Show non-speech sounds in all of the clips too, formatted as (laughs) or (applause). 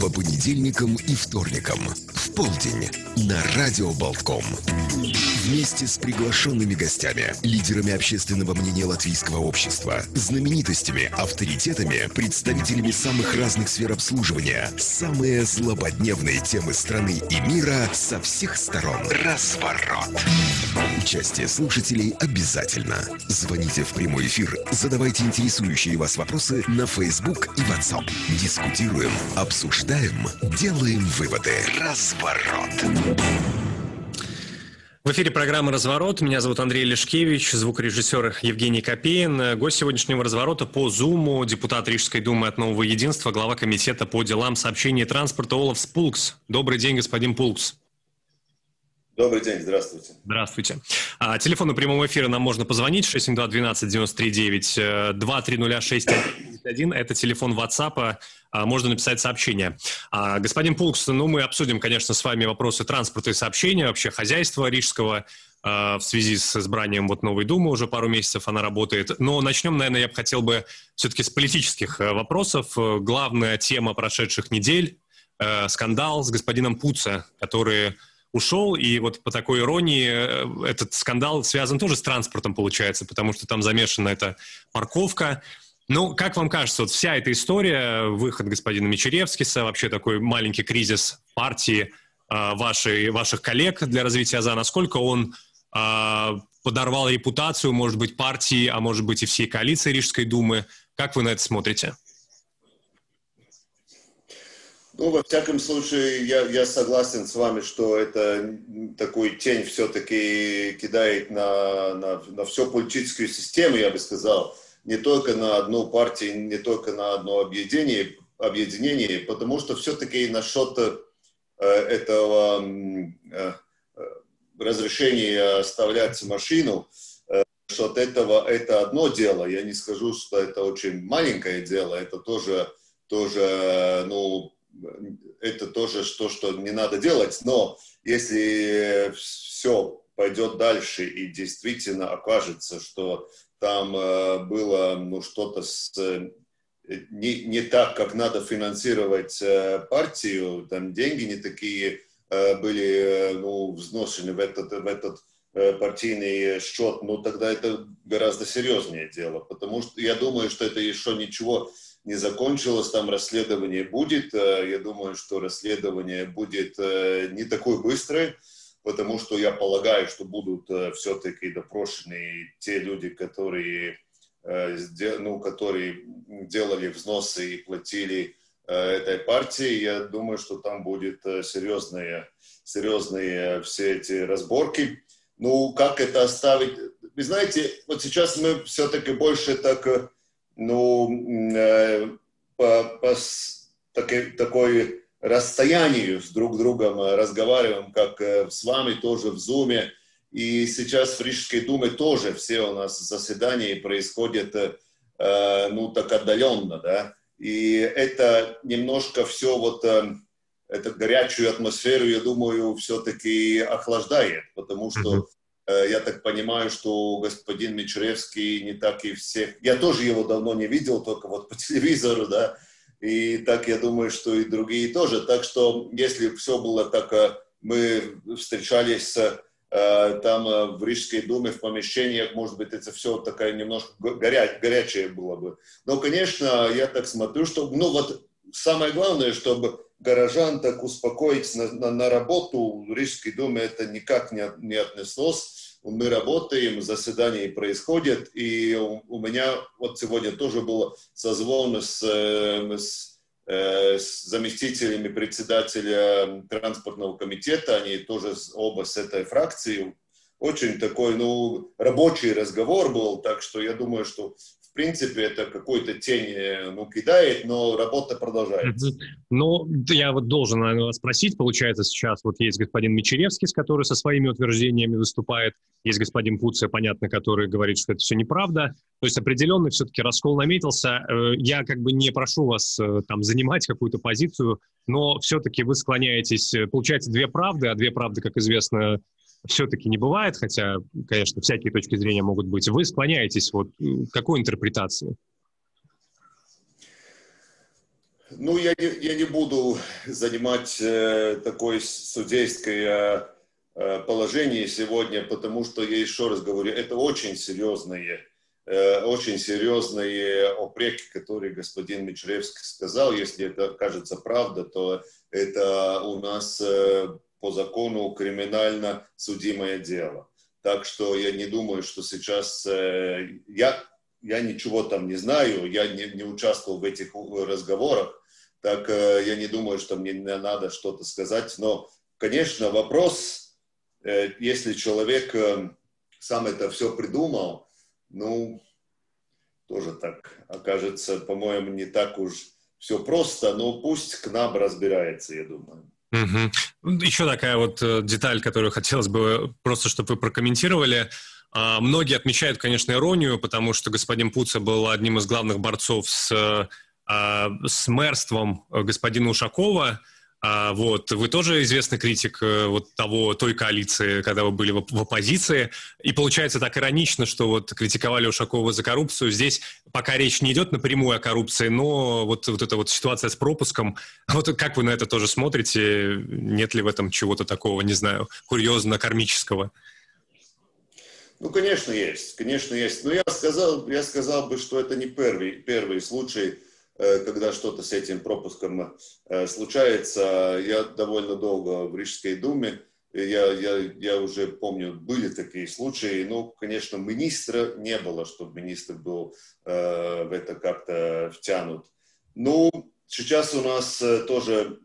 по понедельникам и вторникам в полдень на Радио Болтком. Вместе с приглашенными гостями, лидерами общественного мнения латвийского общества, знаменитостями, авторитетами, представителями самых разных сфер обслуживания, самые злободневные темы страны и мира со всех сторон. Разворот. Участие слушателей обязательно. Звоните в прямой эфир, задавайте интересующие вас вопросы на Facebook и WhatsApp. Дискутируем, обсуждаем, делаем выводы. Разворот. В эфире программы «Разворот». Меня зовут Андрей Лешкевич, звукорежиссер Евгений Копеин. Гость сегодняшнего «Разворота» по Зуму, депутат Рижской думы от Нового Единства, глава комитета по делам сообщения и транспорта Олаф Спулкс. Добрый день, господин Пулкс. Добрый день, здравствуйте. Здравствуйте. А, телефону прямого эфира нам можно позвонить 672-12-93-9, 230-6191. Это телефон WhatsApp, а, можно написать сообщение. А, господин Пулкс, ну мы обсудим, конечно, с вами вопросы транспорта и сообщения, вообще хозяйства рижского, а, в связи с избранием вот новой Думы, уже пару месяцев она работает. Но начнем, наверное, я бы хотел бы все-таки с политических э, вопросов. Главная тема прошедших недель э, – скандал с господином Пуца, который ушел, и вот по такой иронии э, этот скандал связан тоже с транспортом, получается, потому что там замешана эта парковка. Ну, как вам кажется, вот вся эта история, выход господина Мичеревскиса, вообще такой маленький кризис партии э, вашей, ваших коллег для развития АЗА, насколько он э, подорвал репутацию, может быть, партии, а может быть и всей коалиции Рижской думы? Как вы на это смотрите? Ну, во всяком случае, я, я согласен с вами, что это такой тень все-таки кидает на, на, на всю политическую систему, я бы сказал, не только на одну партию, не только на одно объединение, объединение потому что все-таки насчет э, этого э, разрешения оставлять машину, э, от этого это одно дело. Я не скажу, что это очень маленькое дело, это тоже, тоже ну, это тоже то, что не надо делать, но если все пойдет дальше и действительно окажется, что там э, было ну, что-то с, э, не, не так, как надо финансировать э, партию, там деньги не такие были ну, взношены в этот, в этот партийный счет, ну тогда это гораздо серьезнее дело, потому что я думаю, что это еще ничего не закончилось, там расследование будет. Э, я думаю, что расследование будет э, не такое быстрое, потому что я полагаю, что будут э, все-таки допрошены те люди, которые, ну, которые делали взносы и платили этой партии. Я думаю, что там будет серьезные, серьезные все эти разборки. Ну, как это оставить? Вы знаете, вот сейчас мы все-таки больше так ну, э, по, по таки, такой расстоянию с друг другом разговариваем, как э, с вами тоже в Зуме. И сейчас в Рижской Думе тоже все у нас заседания происходят, э, ну, так отдаленно, да. И это немножко все вот, э, эту горячую атмосферу, я думаю, все-таки охлаждает, потому что Э, я так понимаю, что господин Мичуревский не так и всех... Я тоже его давно не видел, только вот по (laughs) телевизору, да, и так я думаю, что и другие тоже. Так что если все было так, э, мы встречались э, там в Рижской думе, в помещениях, может быть, это все такая немножко горя... горячее было бы. Но, конечно, я так смотрю, что, ну вот, самое главное, чтобы горожан так успокоить на, на, на работу. В Рижской думе, это никак не, не отнеслось. Мы работаем, заседания происходят, и у, у меня вот сегодня тоже был созвон с, э, с, э, с заместителями председателя транспортного комитета, они тоже оба с этой фракции. Очень такой, ну, рабочий разговор был, так что я думаю, что в принципе, это какой-то тень э, ну, кидает, но работа продолжается. Ну, я вот должен, наверное, вас спросить. Получается, сейчас вот есть господин Мичеревский, который со своими утверждениями выступает, есть господин Пуция, понятно, который говорит, что это все неправда. То есть определенный все-таки раскол наметился. Э, я как бы не прошу вас э, там занимать какую-то позицию, но все-таки вы склоняетесь, получается, две правды, а две правды, как известно, все-таки не бывает, хотя, конечно, всякие точки зрения могут быть. Вы склоняетесь вот к какой интерпретации? Ну, я не, я не буду занимать э, такое судейское э, положение сегодня, потому что, я еще раз говорю, это очень серьезные, э, очень серьезные упреки, которые господин Мичревский сказал. Если это кажется правда, то это у нас э, по закону криминально судимое дело. Так что я не думаю, что сейчас... Э, я, я ничего там не знаю, я не, не участвовал в этих разговорах, так э, я не думаю, что мне надо что-то сказать. Но, конечно, вопрос, э, если человек сам это все придумал, ну, тоже так окажется, по-моему, не так уж все просто, но пусть к нам разбирается, я думаю. Угу. Еще такая вот э, деталь, которую хотелось бы просто, чтобы вы прокомментировали. А, многие отмечают, конечно, иронию, потому что господин Пуца был одним из главных борцов с, а, с мэрством господина Ушакова. А, вот, вы тоже известный критик э, вот того, той коалиции, когда вы были в, в оппозиции. И получается так иронично, что вот критиковали Ушакова за коррупцию. Здесь пока речь не идет напрямую о коррупции, но вот, вот эта вот ситуация с пропуском, вот как вы на это тоже смотрите? Нет ли в этом чего-то такого, не знаю, курьезно-кармического? Ну, конечно, есть. Конечно, есть. Но я сказал, я сказал бы, что это не первый, первый случай, когда что-то с этим пропуском э, случается. Я довольно долго в Рижской думе, я, я, я уже помню, были такие случаи, но, конечно, министра не было, чтобы министр был э, в это как-то втянут. Ну, сейчас у нас э, тоже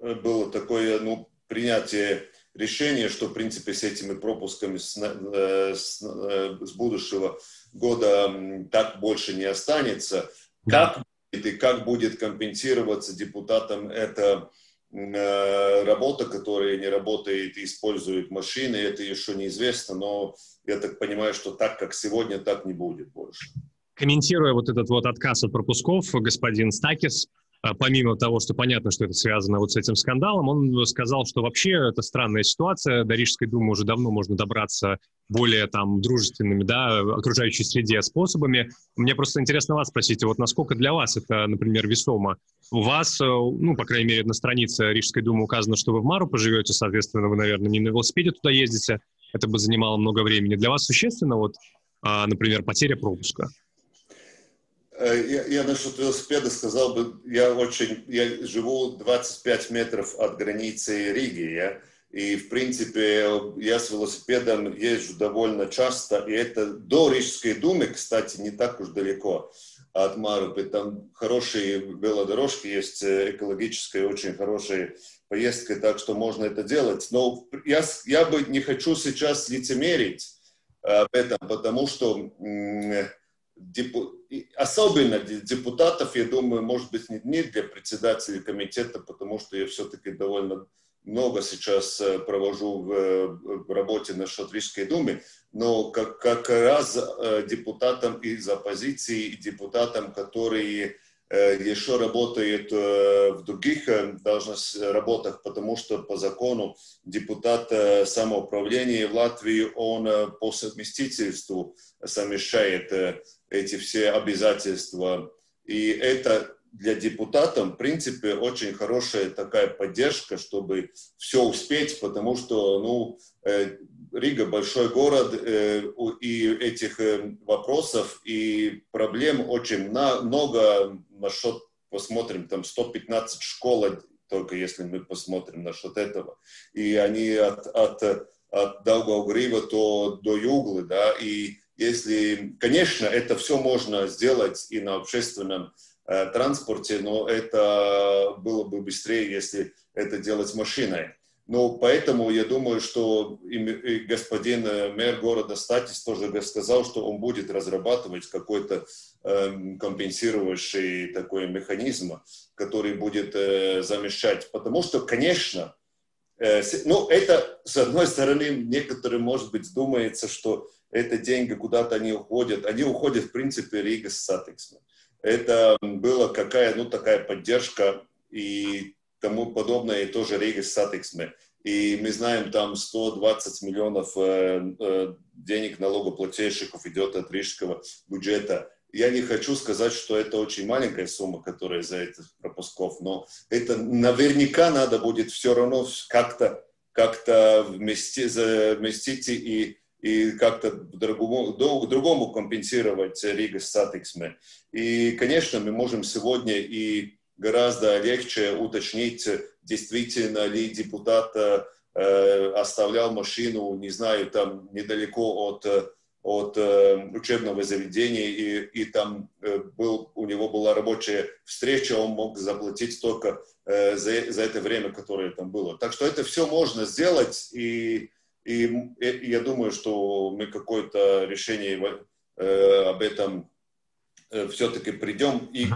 было такое, ну, принятие решения, что, в принципе, с этими пропусками с, с, с будущего года так больше не останется. Как будет и как будет компенсироваться депутатам эта э, работа, которая не работает и использует машины, это еще неизвестно, но я так понимаю, что так, как сегодня, так не будет больше. Комментируя вот этот вот отказ от пропусков, господин Стакис помимо того, что понятно, что это связано вот с этим скандалом, он сказал, что вообще это странная ситуация, до Рижской думы уже давно можно добраться более там дружественными, да, окружающей среде способами. Мне просто интересно вас спросить, вот насколько для вас это, например, весомо? У вас, э, ну, по крайней мере, на странице Рижской думы указано, что вы в Мару поживете, соответственно, вы, наверное, не на велосипеде туда ездите, это бы занимало много времени. Для вас существенно, вот, а, например, потеря пропуска? Э, я, я насчет велосипеда сказал бы, я очень, я живу 25 метров от границы Риги, я, и в принципе я с велосипедом езжу довольно часто, и это до Рижской думы, кстати, не так уж далеко от Марупы, там хорошие велодорожки есть, э, экологическая, очень хорошая поездка, так что можно это делать. Но я, я бы не хочу сейчас лицемерить об этом, потому что депу... особенно депутатов, я думаю, может быть, не для председателей комитета, потому что я все-таки довольно много сейчас э, провожу в, в работе на Шатрийской думе, но как, как раз э, депутатам из оппозиции и депутатам, которые э, еще работают в других должностных работах, потому что по закону депутат самоуправления в Латвии, он по совместительству совмещает эти все обязательства. И это для депутатов, в принципе, очень хорошая такая поддержка, чтобы все успеть, потому что, ну, э, Рига большой город, э, и этих э, вопросов и проблем очень много. Насчет, посмотрим, там 115 школ, только если мы посмотрим насчет этого. И они от, от, от Даугавгрива то до Юглы, да, и если, конечно, это все можно сделать и на общественном э, транспорте, но это было бы быстрее, если это делать машиной. Но поэтому я думаю, что и господин э, мэр города Статис тоже сказал, что он будет разрабатывать какой-то э, компенсирующий такой механизм, который будет э, замещать. Потому что, конечно, ну, это, с одной стороны, некоторым, может быть, думается, что это деньги куда-то они уходят. Они уходят, в принципе, Рига с Сатексом. Это была какая, ну, такая поддержка и тому подобное, и тоже Ригас Сатиксме. И мы знаем, там 120 миллионов э, э, денег налогоплательщиков идет от рижского бюджета я не хочу сказать, что это очень маленькая сумма, которая за этих пропусков, но это наверняка надо будет все равно как-то как-то вместе, вместить и, и как-то другому, другому компенсировать Ригас Сатиксме. И, конечно, мы можем сегодня и гораздо легче уточнить, действительно ли депутат э, оставлял машину, не знаю, там недалеко от от э, учебного заведения, и, и там э, был, у него была рабочая встреча, он мог заплатить только э, за, за это время, которое там было. Так что это все можно сделать, и, и, и я думаю, что мы какое-то решение э, об этом э, все-таки придем. И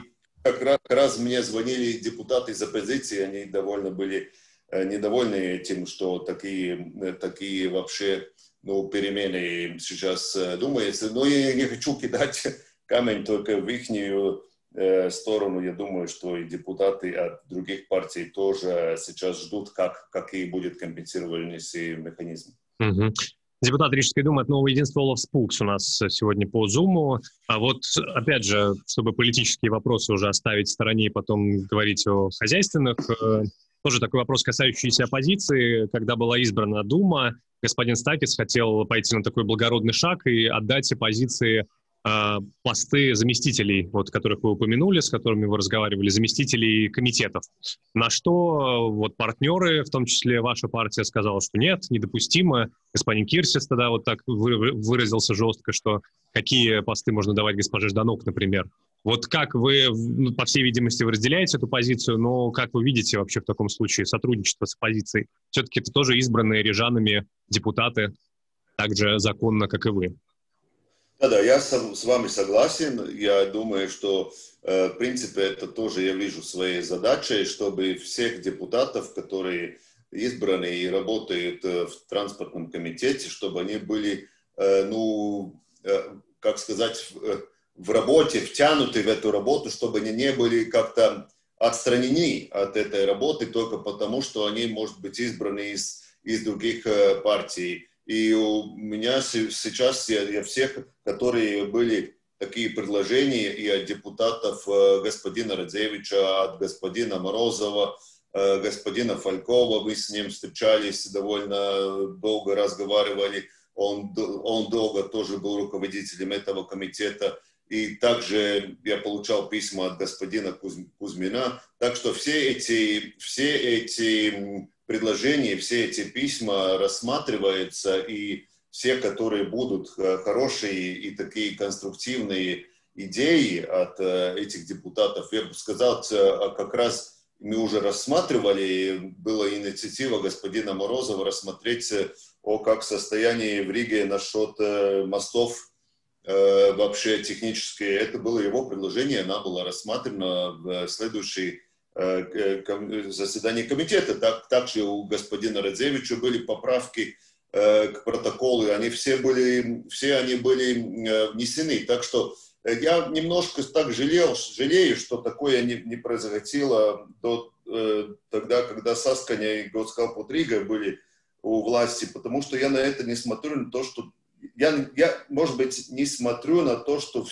как раз, как раз мне звонили депутаты из оппозиции, они довольно были э, недовольны этим, что такие, э, такие вообще ну, перемены сейчас э, думается. Но я не хочу (laughs) кидать камень только в их э, сторону. Я думаю, что и депутаты от других партий тоже сейчас ждут, как, какие будут компенсировальные механизмы. Угу. Депутат Рижской думы от Нового единства Олаф Спукс у нас сегодня по Зуму. А вот, опять же, чтобы политические вопросы уже оставить в стороне и потом говорить о хозяйственных, э, тоже такой вопрос, касающийся оппозиции. Когда была избрана Дума, господин Стакис хотел пойти на такой благородный шаг и отдать оппозиции э, посты заместителей, вот, которых вы упомянули, с которыми вы разговаривали, заместителей комитетов. На что вот партнеры, в том числе ваша партия, сказала, что нет, недопустимо. Господин Кирсис тогда вот так выразился жестко, что какие посты можно давать госпоже Жданок, например. Вот как вы, ну, по всей видимости, вы разделяете эту позицию, но как вы видите вообще в таком случае сотрудничество с оппозицией? Все-таки это тоже избранные рижанами депутаты, так же законно, как и вы. Да-да, я с вами согласен. Я думаю, что, э, в принципе, это тоже я вижу своей задачей, чтобы всех депутатов, которые избраны и работают э, в транспортном комитете, чтобы они были, э, ну, как сказать, в работе, втянуты в эту работу, чтобы они не были как-то отстранены от этой работы только потому, что они, может быть, избраны из, из других партий. И у меня сейчас, я, я всех, которые были такие предложения и от депутатов э, господина Радзевича, от господина Морозова, э, господина Фалькова, мы с ним встречались, довольно долго разговаривали, он, он долго тоже был руководителем этого комитета, и также я получал письма от господина Кузьмина. Так что все эти, все эти предложения, все эти письма рассматриваются, и все, которые будут э, хорошие и такие конструктивные идеи от э, этих депутатов, я бы сказал, а как раз мы уже рассматривали, была инициатива господина Морозова рассмотреть э, о как состоянии в Риге насчет мостов вообще технически. Это было его предложение, она была рассмотрена в следующей заседании комитета. Так, также у господина Радзевича были поправки э, к протоколу, они все были, все они были внесены. Так что я немножко так жалел, жалею, что такое не, не происходило до, тогда, когда Сасканя и Гоцкалпут Рига были у власти, потому что я на это не смотрю, на то, что я, я, может быть, не смотрю на то, что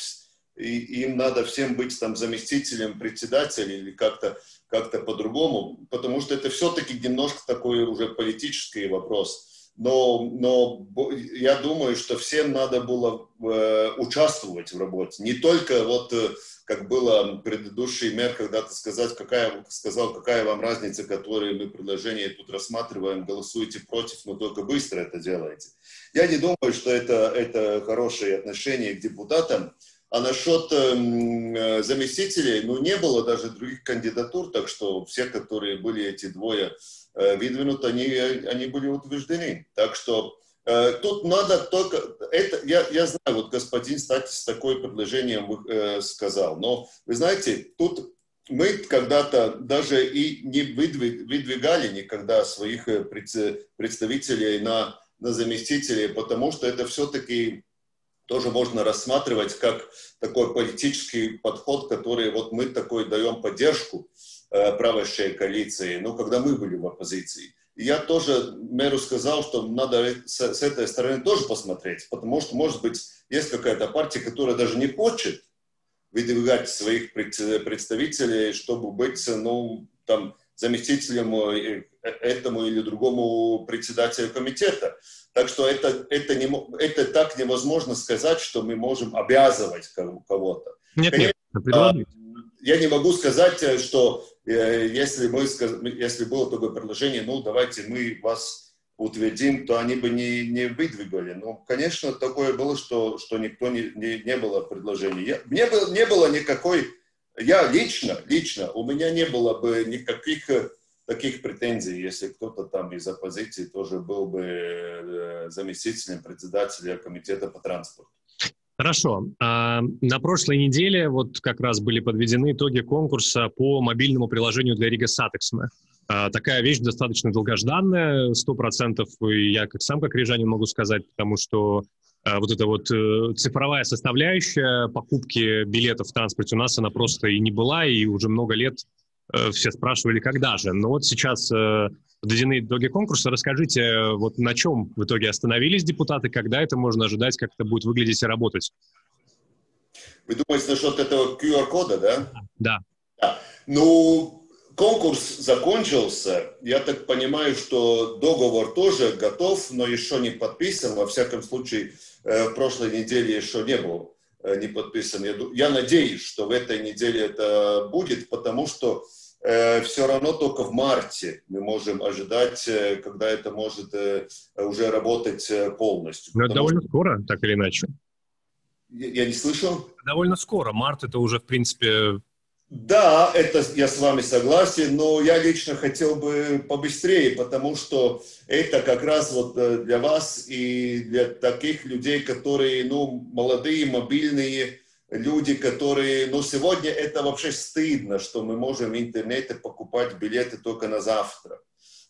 и, им надо всем быть там заместителем председателя или как-то как по-другому, потому что это все-таки немножко такой уже политический вопрос. Но, но я думаю, что всем надо было э, участвовать в работе. Не только вот э, как было предыдущий мэр когда-то сказать, какая, сказал, какая вам разница, которые мы предложения тут рассматриваем, голосуйте против, но только быстро это делаете. Я не думаю, что это, это хорошее отношение к депутатам. А насчет э, заместителей, ну, не было даже других кандидатур, так что все, которые были эти двое э, выдвинуты, они, они были утверждены. Так что Э, тут надо только, это, я, я знаю, вот господин Статис такое предложение э, сказал, но вы знаете, тут мы когда-то даже и не выдвигали никогда своих э, представителей на, на заместителей, потому что это все-таки тоже можно рассматривать как такой политический подход, который вот мы такой даем поддержку э, правящей коалиции, ну, когда мы были в оппозиции. Я тоже мэру сказал, что надо с, этой стороны тоже посмотреть, потому что, может быть, есть какая-то партия, которая даже не хочет выдвигать своих представителей, чтобы быть, ну, там, заместителем э, этому или другому председателю комитета. Так что это, это, не, это так невозможно сказать, что мы можем обязывать кого-то. Нет, Конечно, нет, а, я не могу сказать, э, что э, если, мы, если было такое предложение, ну, давайте мы вас утвердим, то они бы не, не выдвигали. Ну, конечно, такое было, что, что никто не, не, не было предложений. Я, не, было, не было никакой, я лично, лично, у меня не было бы никаких э, таких претензий, если кто-то там из оппозиции тоже был бы заместителем председателя комитета по транспорту. Хорошо. А, на прошлой неделе вот как раз были подведены итоги конкурса по мобильному приложению для Ригас Сатиксме. А, такая вещь достаточно долгожданная, сто процентов я как сам, как рижанин могу сказать, потому что вот эта вот э, цифровая составляющая покупки билетов в транспорте у нас она просто и не была, и уже много лет э, все спрашивали, когда же. Но вот сейчас э, подведены итоги конкурса. Расскажите, вот на чем в итоге остановились депутаты, когда это можно ожидать, как это будет выглядеть и работать? Вы думаете насчет этого QR-кода, да? Да. да. Ну, конкурс закончился. Я так понимаю, что договор тоже готов, но еще не подписан. Во всяком случае, э, в прошлой неделе еще не был э, не подписан. Я надеюсь, что в этой неделе это будет, потому что Э, все равно только в марте мы можем ожидать, э, когда это может э, уже работать полностью. Но это довольно что... скоро, так или иначе. Я, я не слышал. Довольно скоро. Март это уже, в принципе... Да, это я с вами согласен, но я лично хотел бы побыстрее, потому что это как раз вот для вас и для таких людей, которые, ну, молодые, мобильные, люди, которые, ну, сегодня это вообще стыдно, что мы можем в интернете покупать билеты только на завтра.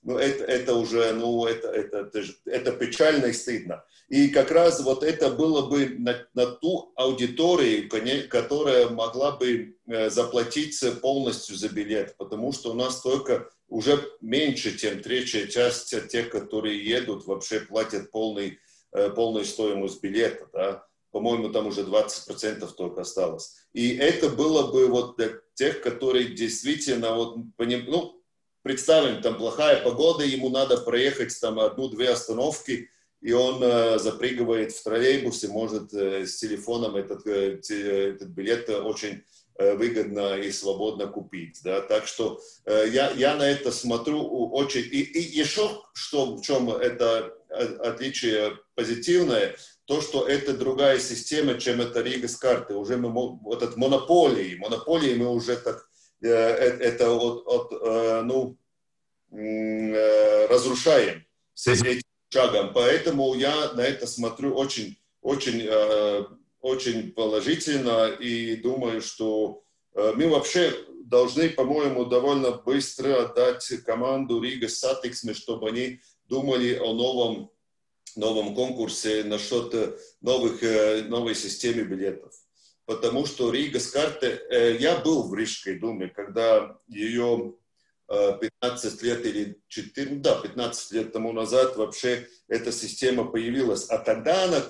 Ну, это, это уже, ну, это, это, это, печально и стыдно. И как раз вот это было бы на, на ту аудиторию, которая могла бы э, заплатить полностью за билет, потому что у нас только уже меньше, чем третья часть тех, которые едут, вообще платят полный, э, полную стоимость билета, да по-моему, там уже 20% только осталось. И это было бы вот для тех, которые действительно, вот, ну, представим, там плохая погода, ему надо проехать там одну-две остановки, и он э, запрыгивает в троллейбус и может э, с телефоном этот, э, этот билет очень э, выгодно и свободно купить. Да? Так что э, я, я на это смотрю очень... И, и еще что, в чем это отличие позитивное, то, что это другая система, чем это Рига с карты. Уже мы, вот от монополии, монополии мы уже так, э, э это от, от э, ну, э, разрушаем с этим шагом. Поэтому я на это смотрю очень, очень, э, очень положительно и думаю, что э, мы вообще должны, по-моему, довольно быстро отдать команду Рига Сатиксме, чтобы они думали о новом новом конкурсе насчет э, новых, э, новой системы билетов. Потому что Рига с карты... Э, я был в Рижской думе, когда ее 15 лет или 4, да, 15 лет тому назад вообще эта система появилась. А тогда она,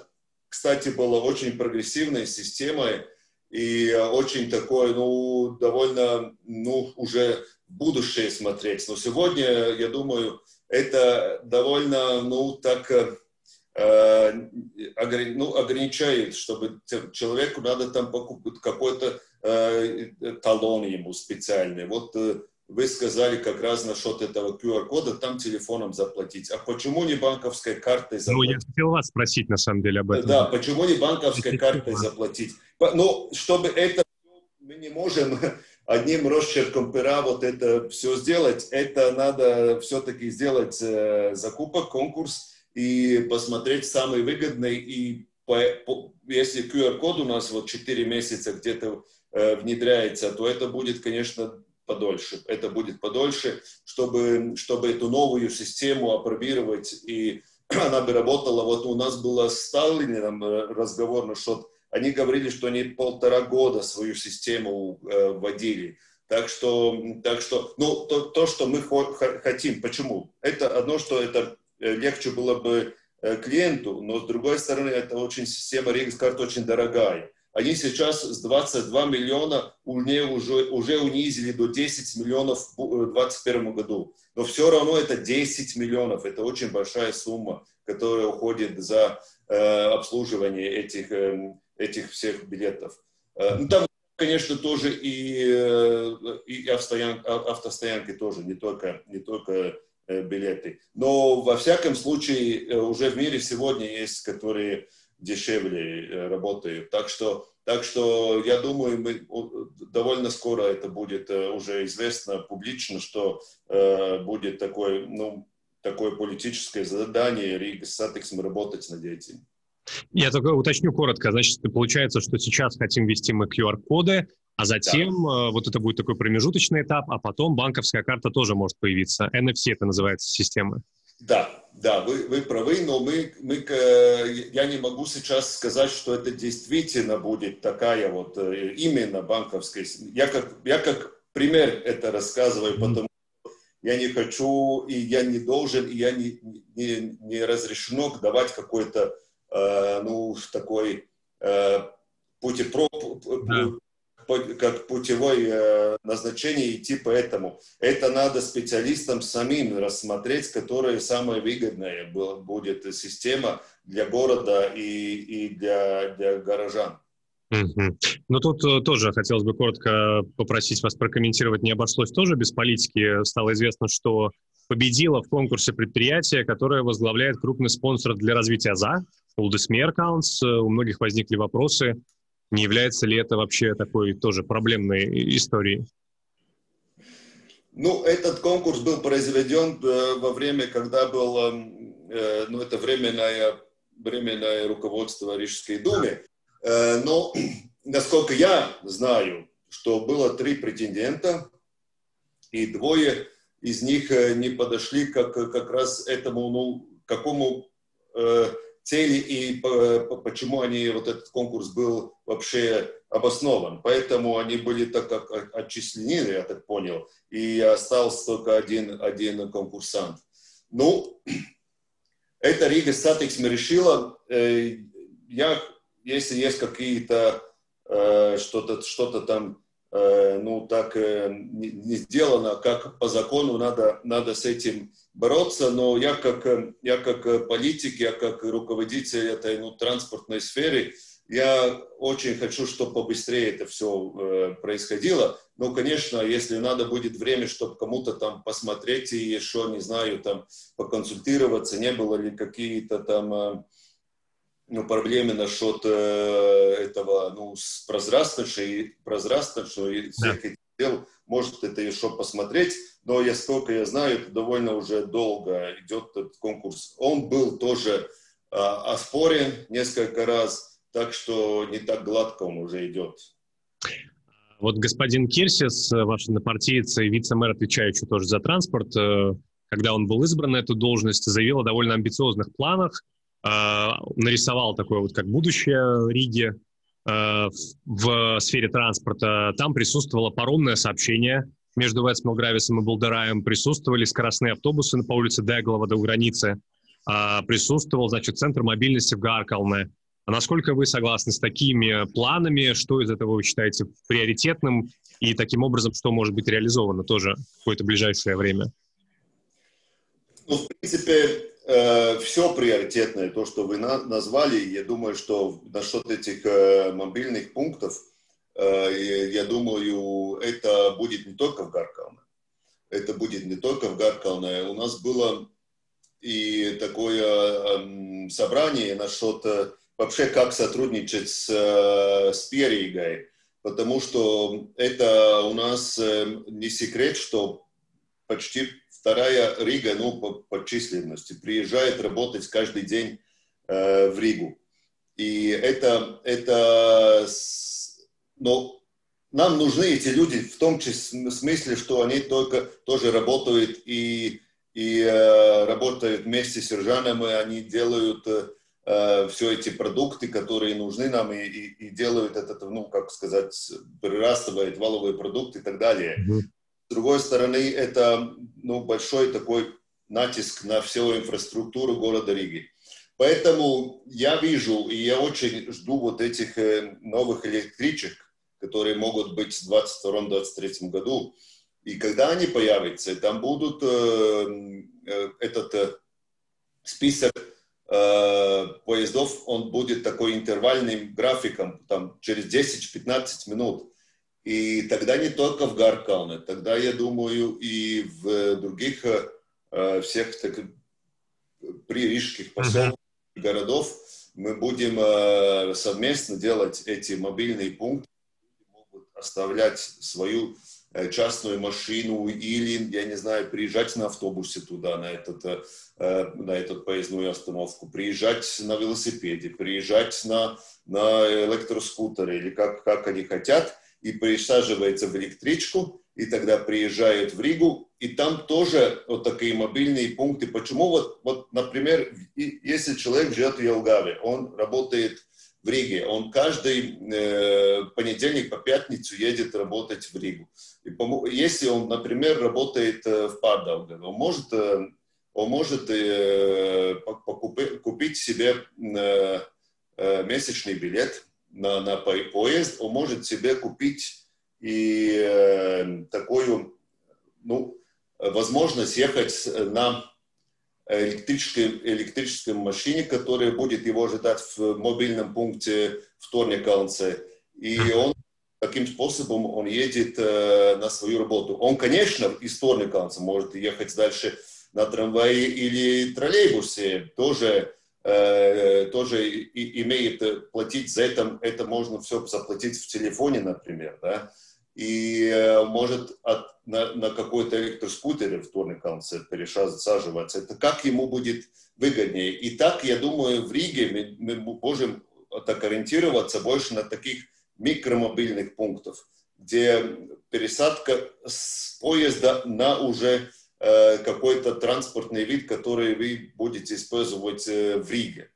кстати, была очень прогрессивной системой и очень такой, ну, довольно, ну, уже будущее смотреть. Но сегодня, я думаю, это довольно, ну, так Э, ну, ограничает, чтобы человеку надо там покупать какой-то э, талон ему специальный. Вот э, вы сказали как раз насчет этого QR-кода, там телефоном заплатить. А почему не банковской картой заплатить? Ну, я хотел вас спросить, на самом деле, об этом. Да, почему не банковской картой заплатить? Ну, чтобы это мы не можем (laughs) одним росчерком пера вот это все сделать. Это надо все-таки сделать закупок, конкурс, и посмотреть самый выгодный. И по, по, если QR-код у нас вот 4 месяца где-то э, внедряется, то это будет, конечно, подольше. Это будет подольше, чтобы, чтобы эту новую систему опробировать, и (clears throat) она бы работала. Вот у нас было с Сталином э, разговор насчет, они говорили, что они полтора года свою систему э, вводили. Так что, так что ну, то, то, что мы хотим, почему? Это одно, что это легче было бы э, клиенту, но с другой стороны, это очень система Ригас карт очень дорогая. они сейчас с 22 миллиона уже, уже унизили до 10 миллионов в 2021 году. Но все равно это 10 миллионов. Это очень большая сумма, которая уходит за э, обслуживание этих, э, этих всех билетов. Э, ну, там, конечно, тоже и, э, и автостоянки, автостоянки тоже, не только, не только э, билеты. Но во всяком случае э, уже в мире сегодня есть, которые дешевле э, работают. Так что, так что я думаю, мы, довольно скоро это будет э, уже известно публично, что э, будет такое, ну, такое политическое задание Рига с Сатексом работать над этим. Я только уточню коротко. Значит, получается, что сейчас хотим ввести мы QR-коды, а затем да. вот это будет такой промежуточный этап, а потом банковская карта тоже может появиться. NFC это называется система. Да, да, вы, вы правы, но мы, мы, я не могу сейчас сказать, что это действительно будет такая вот э, именно банковская. Я как, я как пример это рассказываю, потому что я не хочу, и я не должен, и я не, не, не разрешено давать какой-то, э, ну, такой э, путепроб, да как путевое э, назначение идти по этому. Это надо специалистам самим рассмотреть, которая самая выгодная будет система для города и, и для, для горожан. Mm-hmm. Ну, тут uh, тоже хотелось бы коротко попросить вас прокомментировать. Не обошлось тоже без политики. Стало известно, что победила в конкурсе предприятие, которое возглавляет крупный спонсор для развития ЗА, Улдесмер Accounts. У многих возникли вопросы, не является ли это вообще такой тоже проблемной историей? Ну, этот конкурс был произведен э, во время, когда было, э, ну, это временное, временное руководство Рижской Думы. Э, но, (clears throat) насколько я знаю, что было три претендента, и двое из них не подошли как, как раз этому, ну, какому цели и почему они, вот этот конкурс был вообще обоснован. Поэтому они были так как отчислены, я так понял, и остался только один, один конкурсант. Ну, (clears throat) это Рига Статикс решила. Э, я, если есть какие-то э, что-то что там ну, так э, не сделано, как по закону надо, надо с этим бороться, но я как, э, я как политик, я как руководитель этой ну, транспортной сферы, я очень хочу, чтобы побыстрее это все происходило. Но, конечно, если надо будет время, чтобы кому-то там посмотреть и еще, не знаю, там поконсультироваться, не было ли какие-то там ну, проблемы насчет э, этого, ну, с прозрачностью, прозрачностью и всех этих дел, может это еще посмотреть, но я сколько я знаю, это довольно уже долго идет этот конкурс. Он был тоже э, оспорен несколько раз, так что не так гладко он уже идет. Вот господин Кирсис, ваш однопартиец и вице-мэр, отвечающий тоже за транспорт, э, когда он был избран на эту должность, заявил о довольно амбициозных планах – нарисовал такое вот как будущее Риги э, в сфере транспорта. Там присутствовало паромное сообщение между Вестмилгрависом и Болдераем, присутствовали скоростные автобусы по улице Деглова до границы, э, присутствовал, значит, центр мобильности в Гаркалне. А насколько вы согласны с такими планами? Что из этого вы считаете приоритетным? И таким образом, что может быть реализовано тоже в какое-то ближайшее время? Ну, в принципе, все приоритетное, то, что вы на, назвали, я думаю, что насчет этих э, мобильных пунктов, э, я думаю, это будет не только в Гаркалне. Это будет не только в Гаркалне. У нас было и такое э, собрание насчет э, вообще как сотрудничать с, э, с Перигой, потому что это у нас э, не секрет, что почти вторая Рига, ну, по, по численности, приезжает работать каждый день э, в Ригу. И это, это, но нам нужны эти люди в том числе, смысле, что они только тоже работают и, и э, работают вместе с ржанами, они делают э, все эти продукты, которые нужны нам, и, и, и делают это, ну, как сказать, прирастывает валовые продукты и так далее. Mm-hmm. С другой стороны, это ну, большой такой натиск на всю инфраструктуру города Риги. Поэтому я вижу, и я очень жду вот этих э, новых электричек, которые могут быть в 2022-2023 году. И когда они появятся, там будут э, э, этот э, список э, поездов, он будет такой интервальным графиком, там через 10-15 минут. И тогда не только в Гаркалне, тогда, я думаю, и в других э, всех так, пририжских поселках, uh-huh. городов мы будем э, совместно делать эти мобильные пункты, могут оставлять свою э, частную машину или, я не знаю, приезжать на автобусе туда, на, этот, на эту поездную остановку, приезжать на велосипеде, приезжать на, на электроскутере или как, как они хотят – и присаживается в электричку, и тогда приезжает в Ригу, и там тоже вот такие мобильные пункты. Почему вот, вот например, если человек живет в Елгаве, он работает в Риге, он каждый э, понедельник по пятницу едет работать в Ригу. И, если он, например, работает э, в Пардауге, он может, э, он может э, покупить, купить себе э, э, месячный билет на, на поезд, он может себе купить и э, такую ну, возможность ехать на электрической, электрической машине, которая будет его ожидать в мобильном пункте вторник Калнце. И он таким способом он едет э, на свою работу. Он, конечно, из вторника может ехать дальше на трамвае или троллейбусе, тоже тоже и, имеет платить за это, это можно все заплатить в телефоне, например, да, и э, может от, на, на какой-то электроскутере в вторник конце пересаживаться. Это как ему будет выгоднее. И так, я думаю, в Риге мы, мы можем так ориентироваться больше на таких микромобильных пунктов, где пересадка с поезда на уже Э, какой-то транспортный вид, который вы будете использовать э, в Риге.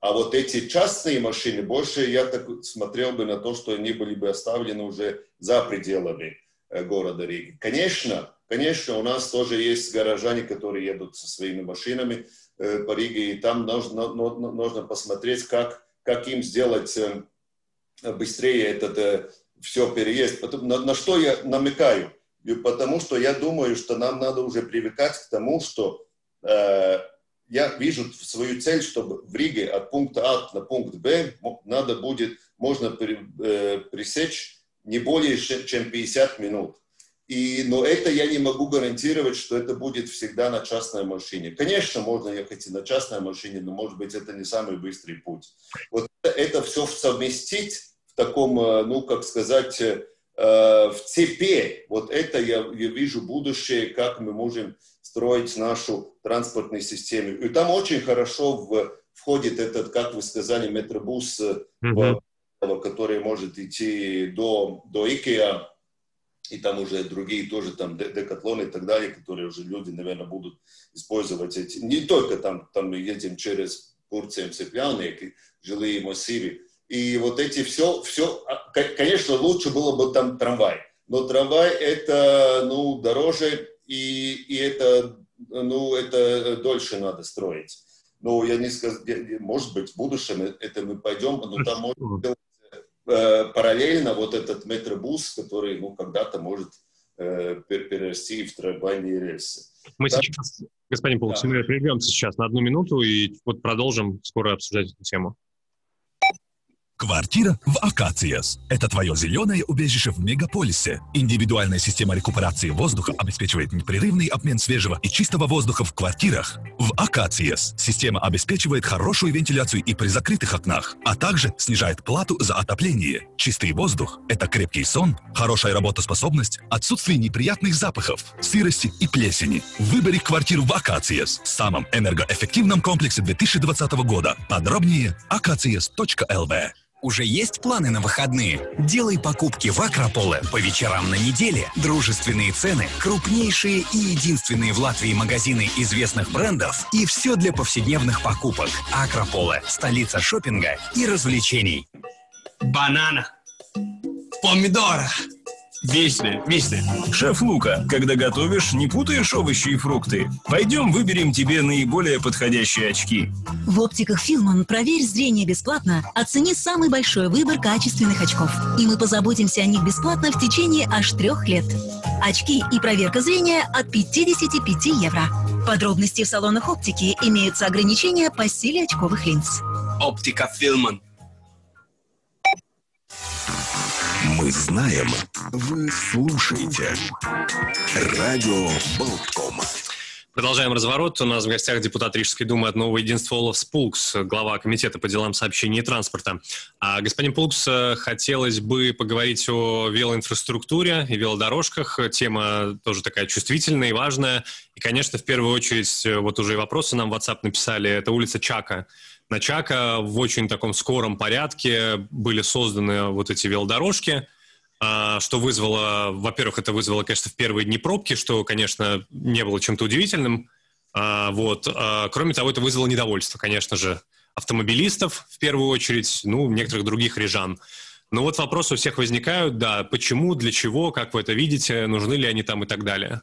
А вот эти частные машины, больше я так смотрел бы на то, что они были бы оставлены уже за пределами э, города Риги. Конечно, конечно, у нас тоже есть горожане, которые едут со своими машинами по Риге, и там нужно, нужно посмотреть, как, как им сделать быстрее этот все переезд. На, на что я намекаю? Потому что я думаю, что нам надо уже привыкать к тому, что э, я вижу свою цель, чтобы в Риге от пункта А на пункт Б надо будет, можно при, э, пресечь не более чем 50 минут. И, но это я не могу гарантировать, что это будет всегда на частной машине. Конечно, можно ехать и на частной машине, но, может быть, это не самый быстрый путь. Вот это, это все совместить в таком, э, ну, как сказать, Э, в цепи. Вот это я, я вижу будущее, как мы можем строить нашу транспортную систему. И там очень хорошо в, входит этот, как вы сказали, метробус, mm-hmm. который может идти до, до Икеа, и там уже другие тоже, там, декатлоны и так далее, которые уже люди, наверное, будут использовать эти. Не только там, там едем через Турцию, Цепляны, жилые массивы, и вот эти все, все, а, конечно, лучше было бы там трамвай. Но трамвай это, ну, дороже, и, и это, ну, это дольше надо строить. Ну, я не скажу, может быть, в будущем это мы пойдем, но там может быть э, параллельно вот этот метробус, который, ну, когда-то может э, перерасти в трамвайные рельсы. Мы да? сейчас, господин Полк, да. прервемся сейчас на одну минуту и вот продолжим скоро обсуждать эту тему. Квартира в Акациас. Это твое зеленое убежище в мегаполисе. Индивидуальная система рекуперации воздуха обеспечивает непрерывный обмен свежего и чистого воздуха в квартирах. В Акациас система обеспечивает хорошую вентиляцию и при закрытых окнах, а также снижает плату за отопление. Чистый воздух – это крепкий сон, хорошая работоспособность, отсутствие неприятных запахов, сырости и плесени. Выбери квартиру в Акациас, самом энергоэффективном комплексе 2020 года. Подробнее akacias.lv. Уже есть планы на выходные? Делай покупки в Акрополе по вечерам на неделе. Дружественные цены, крупнейшие и единственные в Латвии магазины известных брендов и все для повседневных покупок. Акрополе – столица шопинга и развлечений. Банана. Помидора. Вместе, вместе. Шеф Лука, когда готовишь, не путаешь овощи и фрукты. Пойдем выберем тебе наиболее подходящие очки. В оптиках Филман проверь зрение бесплатно, оцени самый большой выбор качественных очков. И мы позаботимся о них бесплатно в течение аж трех лет. Очки и проверка зрения от 55 евро. Подробности в салонах оптики имеются ограничения по силе очковых линз. Оптика Филман. Мы знаем, вы слушаете. Радио Болтком. Продолжаем разворот. У нас в гостях депутат Рижской думы от Нового единства Олаф Спулкс, глава комитета по делам сообщений и транспорта. А, господин Пулкс, хотелось бы поговорить о велоинфраструктуре и велодорожках. Тема тоже такая чувствительная и важная. И, конечно, в первую очередь, вот уже и вопросы нам в WhatsApp написали, это улица Чака. На Чака в очень таком скором порядке были созданы вот эти велодорожки, а, что вызвало, во-первых, это вызвало, конечно, в первые дни пробки, что, конечно, не было чем-то удивительным. А, вот. А, кроме того, это вызвало недовольство, конечно же, автомобилистов в первую очередь, ну, некоторых других рижан. Но вот вопросы у всех возникают, да, почему, для чего, как вы это видите, нужны ли они там и так далее.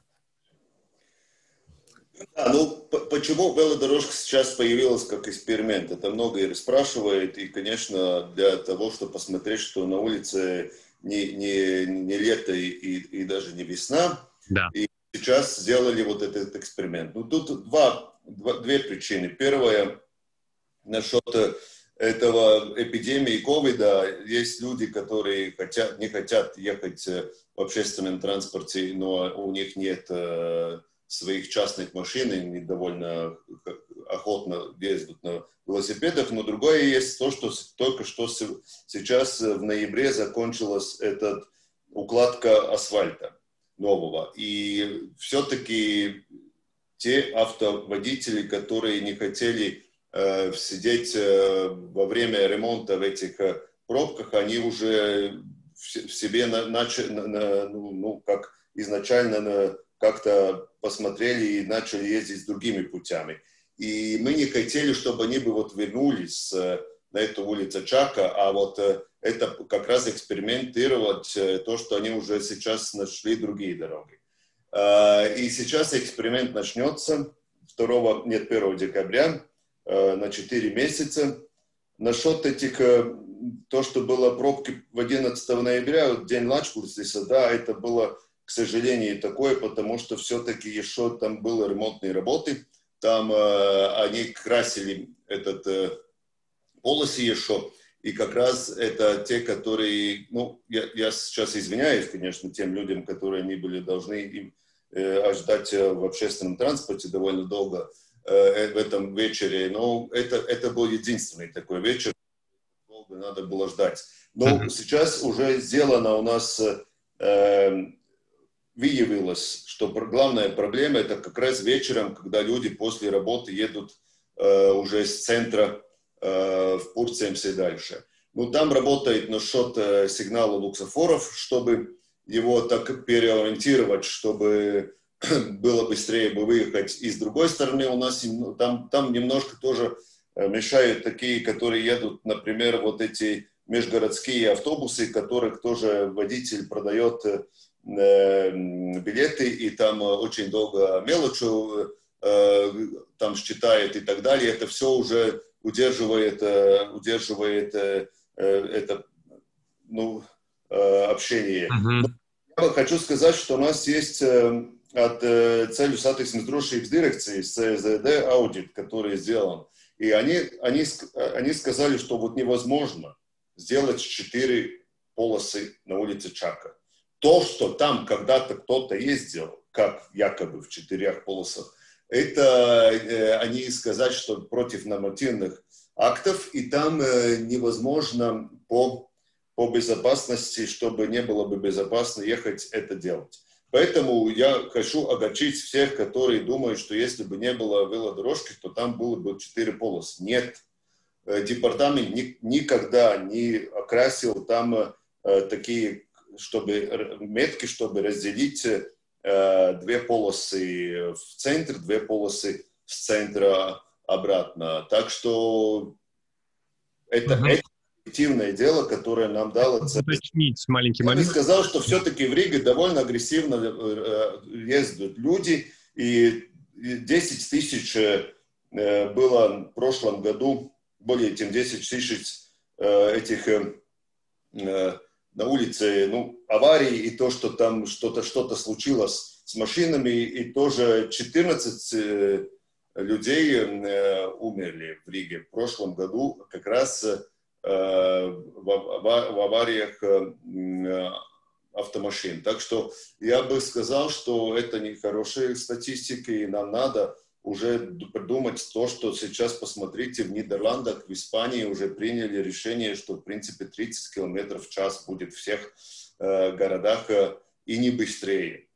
Да, ну почему велодорожка сейчас появилась как эксперимент? Это многие спрашивают, и, конечно, для того, чтобы посмотреть, что на улице не, не, не лето и, и, даже не весна, да. и сейчас сделали вот этот эксперимент. Ну, тут два, два, две причины. Первая, насчет этого эпидемии ковида, есть люди, которые хотят, не хотят ехать в общественном транспорте, но у них нет э, своих частных машин, и довольно охотно ездят на велосипедах, но другое есть то, что только что сейчас в ноябре закончилась эта укладка асфальта нового. И все-таки те автоводители, которые не хотели э, сидеть э, во время ремонта в этих э, пробках, они уже в, в себе на, начали, на, ну, ну, как изначально на, как-то посмотрели и начали ездить другими путями. И мы не хотели, чтобы они бы вот вернулись э, на эту улицу Чака, а вот э, это как раз экспериментировать э, то, что они уже сейчас нашли другие дороги. И сейчас эксперимент начнется 2, нет, 1 декабря на 4 месяца. Насчет этих, то, что было пробки в 11 ноября, день Лачкурсиса, да, это было к сожалению, такое, потому что все-таки еще там были ремонтные работы, там э, они красили этот э, полосы еще, и как раз это те, которые, ну, я, я сейчас извиняюсь, конечно, тем людям, которые они были должны им э, ждать э, в общественном транспорте довольно долго э, в этом вечере, но это, это был единственный такой вечер, долго надо было ждать. Но mm-hmm. сейчас уже сделано у нас э, выявилось, что главная проблема это как раз вечером, когда люди после работы едут э, уже с центра э, в Пурцемсе дальше. Ну, там работает насчет э, сигнала луксофоров, чтобы его так переориентировать, чтобы (clears throat) было быстрее бы выехать. И с другой стороны, у нас ну, там, там немножко тоже э, мешают такие, которые едут, например, вот эти межгородские автобусы, которых тоже водитель продает э, билеты, и там э, очень долго мелочью э, там считает и так далее. Это все уже удерживает, удерживает это ну, общение. Uh-huh. Я хочу сказать, что у нас есть от целью drošības дирекции ЦЗД аудит, который сделан. И они, они, они сказали, что вот невозможно сделать четыре полосы на улице Чака то, что там когда-то кто-то ездил, как якобы в четырех полосах, это э, они сказать, что против нормативных актов, и там э, невозможно по, по безопасности, чтобы не было бы безопасно ехать, это делать. Поэтому я хочу огорчить всех, которые думают, что если бы не было велодорожки, то там было бы четыре полосы. Нет. Э, департамент ни, никогда не окрасил там э, такие чтобы метки, чтобы разделить э, две полосы в центр, две полосы с центра обратно. Так что это, это позитивное дело, которое нам дало... Уточнить маленький Я момент. бы сказал, что все-таки в Риге довольно агрессивно э, ездят люди, и 10 тысяч э, было в прошлом году, более чем 10 тысяч э, этих э, э, на улице, ну, аварий, и то, что там что-то что случилось с машинами, и тоже 14 э, людей э, умерли в Риге в прошлом году как раз э, в, в, авариях э, автомашин. Так что я бы сказал, что это не хорошая статистика, и нам надо уже придумать то, что сейчас, посмотрите, в Нидерландах, в Испании уже приняли решение, что, в принципе, 30 км в час будет в всех э, городах э, и не быстрее.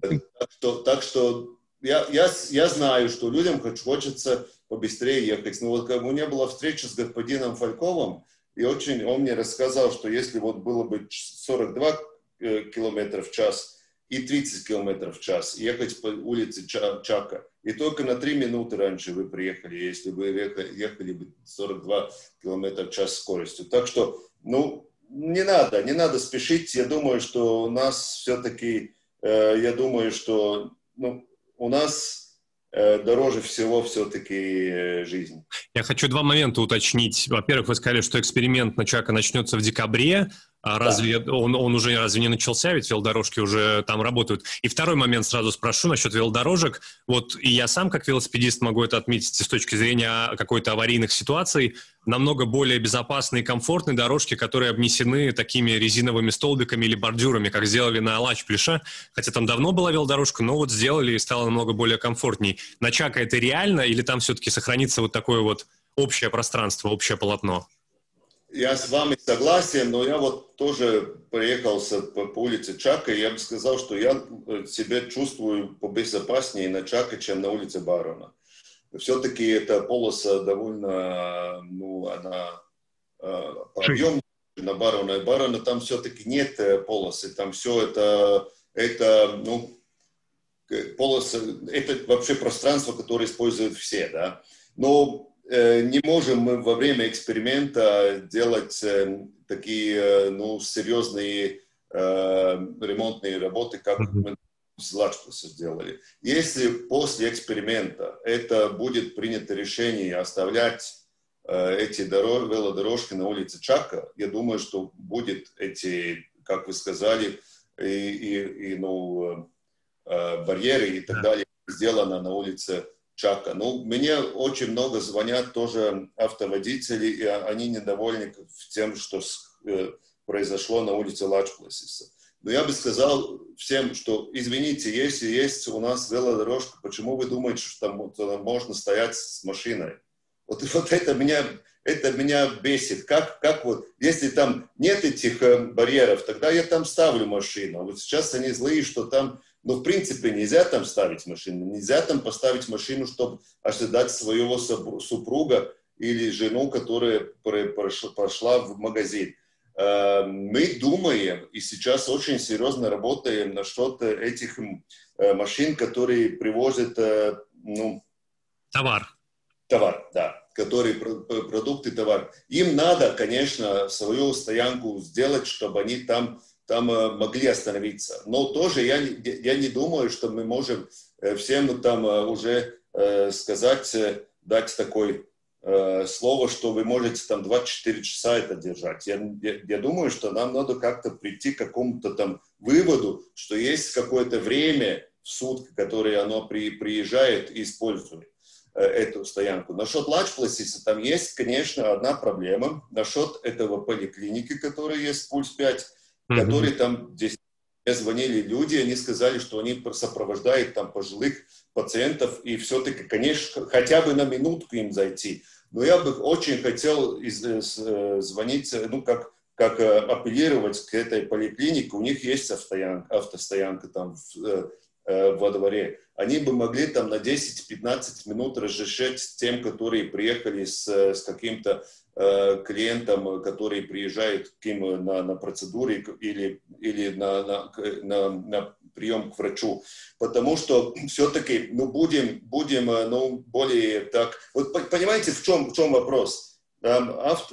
Так что, так что я, я, я знаю, что людям хочется побыстрее ехать. Но вот у меня была встреча с господином Фальковым, и очень он мне рассказал, что если вот было бы 42 э, километра в час и 30 километров в час ехать по улице Чака, и только на 3 минуты раньше вы приехали, если вы ехали, ехали бы 42 километра в час скоростью. Так что, ну, не надо, не надо спешить. Я думаю, что у нас все-таки, э, я думаю, что ну, у нас э, дороже всего все-таки э, жизнь. Я хочу два момента уточнить. Во-первых, вы сказали, что эксперимент на Чака начнется в декабре. А разве да. он, он уже разве не начался, ведь велодорожки уже там работают? И второй момент сразу спрошу насчет велодорожек. Вот и я сам, как велосипедист, могу это отметить с точки зрения какой-то аварийных ситуаций. Намного более безопасные и комфортные дорожки, которые обнесены такими резиновыми столбиками или бордюрами, как сделали на Алач-Плеша. Хотя там давно была велодорожка, но вот сделали и стало намного более комфортней. На Чака это реально или там все-таки сохранится вот такое вот общее пространство, общее полотно? Я с вами согласен, но я вот тоже проехался по, улице Чака, и я бы сказал, что я э, себя чувствую побезопаснее на Чака, чем на улице Барона. Все-таки эта полоса довольно, ну, она э, объему на Барона. И Барона там все-таки нет э, полосы, там все это, это, ну, полоса, это вообще пространство, которое используют все, да. Но Э, не можем мы во время эксперимента делать э, такие э, ну, серьезные ремонтные работы, как мы с Лачпласа сделали. Если после эксперимента это будет принято решение оставлять эти дорож, велодорожки на улице Чака, я думаю, что будет эти, как вы сказали, и, и, и ну, барьеры и так далее сделано на улице Чака. Ну, мне очень много звонят тоже автоводители, и они недовольны тем, что э, произошло на улице Лачпласиса. Но я бы сказал всем, что, извините, если есть у нас велодорожка, почему вы думаете, что там, там можно стоять с машиной? Вот, (laughs) вот это меня, это меня бесит. Как, как вот, если там нет этих э, барьеров, тогда я там ставлю машину. А вот сейчас они злые, что там но, в принципе, нельзя там ставить машину, нельзя там поставить машину, чтобы ожидать своего супруга или жену, которая пошла в магазин. Э, мы думаем и сейчас очень серьезно работаем насчет этих э, машин, которые привозят э, ну, товар. Товар, да, которые продукты, товар. Им надо, конечно, свою стоянку сделать, чтобы они там там э, могли остановиться. Но тоже я, я не думаю, что мы можем э, всем там э, уже сказать, дать такое слово, что вы можете там 24 часа это держать. Я, я, я думаю, что нам надо как-то прийти к какому-то там выводу, что есть какое-то время в сутки, которое оно при, приезжает и использует эту стоянку. Насчет Лачпласиса там есть, конечно, одна проблема. Насчет этого поликлиники, которая есть Пульс 5, mm-hmm. которые там здесь звонили люди, они сказали, что они сопровождают там пожилых пациентов, и все-таки, конечно, хотя бы на минутку им зайти. Но я бы очень хотел из, из, э, звонить, ну, как, как э, апеллировать к этой поликлинике. У них есть автостоянка, автостоянка там в, э, во дворе. Они бы могли там на 10-15 минут разрешать тем, которые приехали с, с каким-то Э, клиентам, которые приезжают к ним на, на процедуры или, или на, на, на, на прием к врачу, потому что (clears throat) все-таки ну, будем, будем э, ну, более так... Вот понимаете, в чем, в чем вопрос?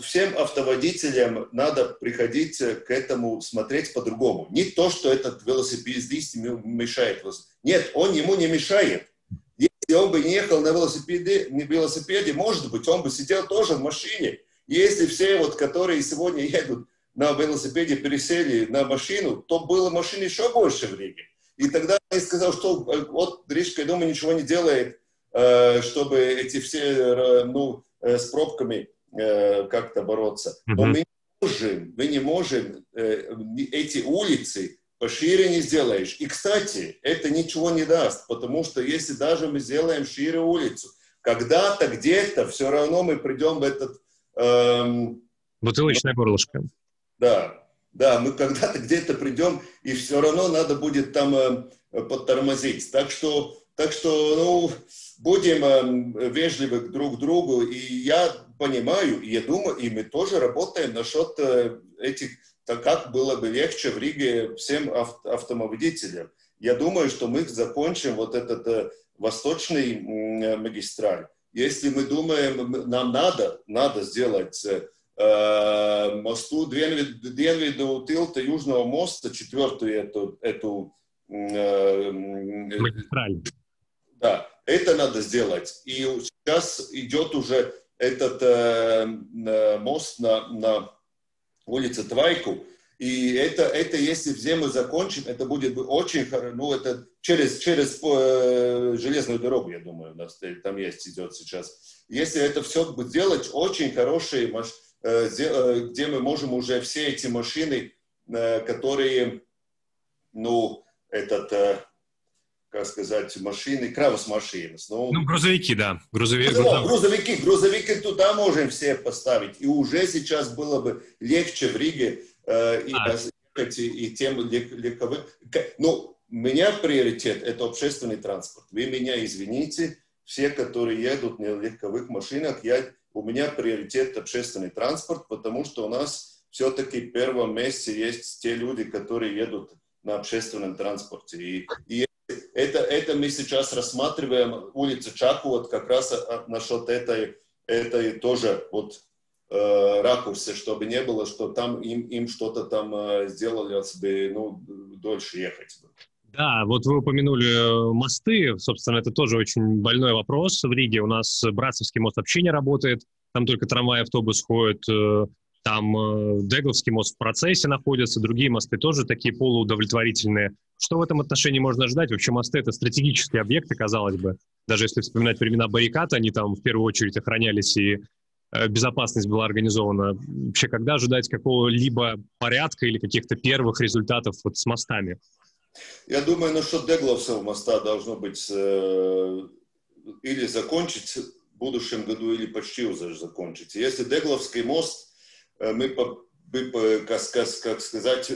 Всем автоводителям надо приходить к этому, смотреть по-другому. Не то, что этот велосипедист мешает. Нет, он ему не мешает. Если он бы не ехал на велосипеде, на велосипеде, может быть, он бы сидел тоже в машине. Если все, вот, которые сегодня едут на велосипеде, пересели на машину, то было машин еще больше в Риге. И тогда я сказал, что э, вот Рижская дума ничего не делает, э, чтобы эти все, э, ну, с пробками как-то бороться. Но мы не можем, мы не можем эти улицы пошире не сделаешь. И, кстати, это ничего не даст, потому что если даже мы сделаем шире улицу, когда-то, где-то, все равно мы придем в этот... Эм, Бутылочное горлышко. Да, да, мы когда-то где-то придем, и все равно надо будет там э, подтормозить. Так что, так что ну, будем э, вежливы друг к другу. И я понимаю, и я думаю, и мы тоже работаем насчет э, этих, так как было бы легче в Риге всем ав автомобилителям. Я думаю, что мы закончим вот этот э, восточный э, магистраль. Если мы думаем, нам надо, надо сделать э, мосту Двенвиду Тилта Южного моста, четвертую эту, эту э, магистраль. Да, это надо сделать. И сейчас идет уже этот э, мост на, на улице Твайку. И это, это если в зиму закончим, это будет очень ну, это через, через э, железную дорогу, я думаю, у нас там есть, идет сейчас. Если это все сделать, очень хорошие э, э, где мы можем уже все эти машины, э, которые, ну, этот, э, как сказать, машины, кравос машины. Ну, ну, грузовики, да. Грузовики, ну, грузовики, грузовики туда можем все поставить. И уже сейчас было бы легче в Риге э, и, а. и, и тем легковым. Ну, у меня приоритет – это общественный транспорт. Вы меня извините, все, которые едут на легковых машинах, я, у меня приоритет общественный транспорт, потому что у нас все-таки в первом месте есть те люди, которые едут на общественном транспорте. И, и это, это мы сейчас рассматриваем улицу Чаку, вот как раз насчет этой, этой тоже вот э, ракурса, чтобы не было, что там им, им что-то там э, сделали, бы, ну, дольше ехать. Да, вот вы упомянули э, мосты, собственно, это тоже очень больной вопрос. В Риге у нас Братцевский мост вообще не работает, там только трамвай, автобус ходит, э, там э, Дегловский мост в процессе находится, другие мосты тоже такие полуудовлетворительные. Что в этом отношении можно ждать? Вообще мосты — это стратегические объекты, казалось бы. Даже если вспоминать времена баррикад, они там в первую очередь охранялись, и э, безопасность была организована. Вообще, когда ожидать какого-либо порядка или каких-то первых результатов вот с мостами? Я думаю, ну что Дегловского моста должно быть э, или закончить в будущем году, или почти уже закончить. Если Дегловский мост мы, бы, как, сказать,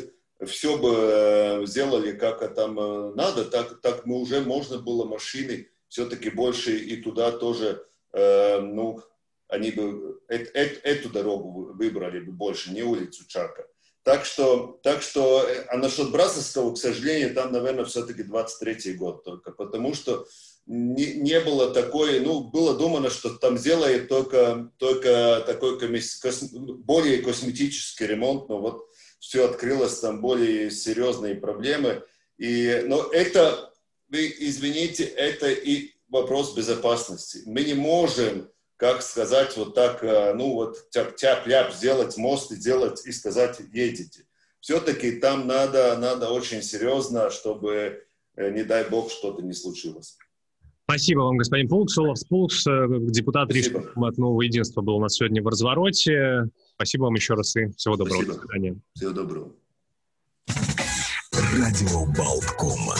все бы э, сделали, как там э, надо, так, так мы уже можно было машины все-таки больше и туда тоже, ну, они бы эту, эту дорогу выбрали бы больше, не улицу Чака. Так что, так что, а насчет Брасовского, к сожалению, там, наверное, все-таки 23-й год только, потому что не, не было такой, ну, было думано, что там сделает только, только такой комис, кос, более косметический ремонт, но вот все открылось, там более серьезные проблемы. И, но это, вы извините, это и вопрос безопасности. Мы не можем, как сказать, вот так, э, ну вот тяп-ляп сделать мост и делать, и сказать, едете. Все-таки там надо, надо очень серьезно, чтобы, э, не дай бог, что-то не случилось. Спасибо вам, господин Пулкс. Олаф Пулкс, депутат Рижского от Нового Единства, был у нас сегодня в развороте. Спасибо вам еще раз и всего доброго. Спасибо. До свидания. Всего доброго. Радио Болткома.